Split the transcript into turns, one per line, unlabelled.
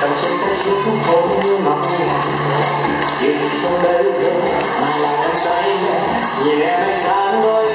cầm trên tay chiếc cũng không như mong ngàn điều gì trong đấy thế mà là em say mê. Nhìn em anh sáng đôi